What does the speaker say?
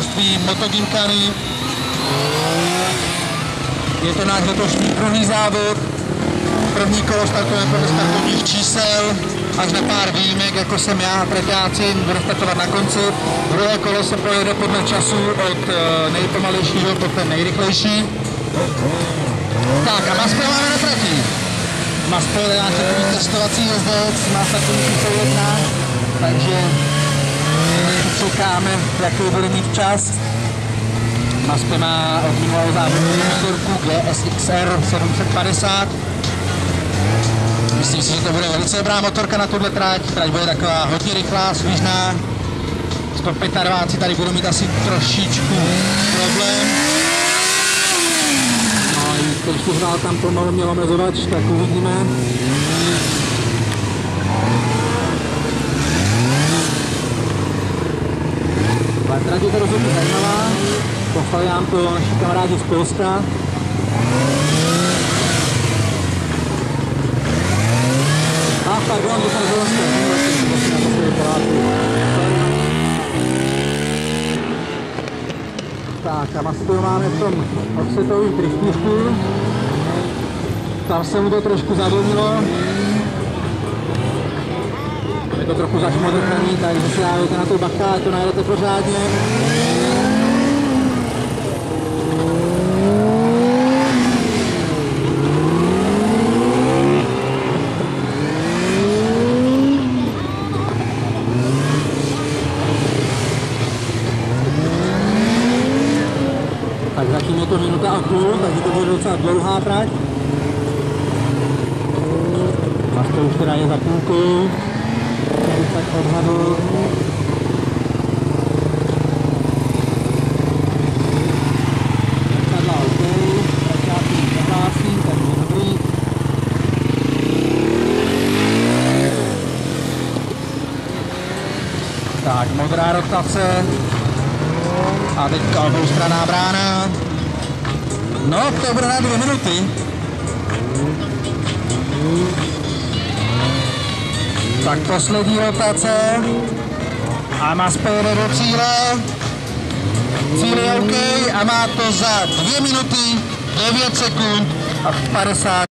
mistrovství Motogimkany. Je to náš letošní druhý závod. První kolo startuje podle startovních čísel, až na pár výjimek, jako jsem já, treťáci, budu startovat na konci. Druhé kolo se pojede podle času od eh, nejpomalejšího po ten nejrychlejší. Tak a Maspel máme na trati. Maspel je náš takový testovací jezdec, má startovní číslo jedna, takže čekáme, jaký bude mít čas. Maspel má od minulého závodu motorku GSXR 750. Myslím si, že to bude velice dobrá motorka na tuhle trať. Trať bude taková hodně rychlá, svížná. 125 tady budu mít asi trošičku problém. No i to hrál tam pomalu měl omezovač, tak uvidíme. Ale trať je to rozhodně zajímavá. Poslali nám to naši kamarádi z Polska. A pardon, to jsem zase. Tak a Mastu máme v tom offsetový trištýřku. Tam se mu to trošku zavlnilo. To trochu zašmodrchaný, takže si dávajte na to bacha, ať to najedete pořádně. Tak zatím je to minuta a půl, takže to bude docela dlouhá trať. Masto už teda je za půlkou, tak odhadl. Tak, modrá rotace. A teďka oboustraná brána. No, to bude na dvě minuty. Tak poslední rotace. A má jede do cíle. Cíl je OK a má to za 2 minuty 9 sekund a 50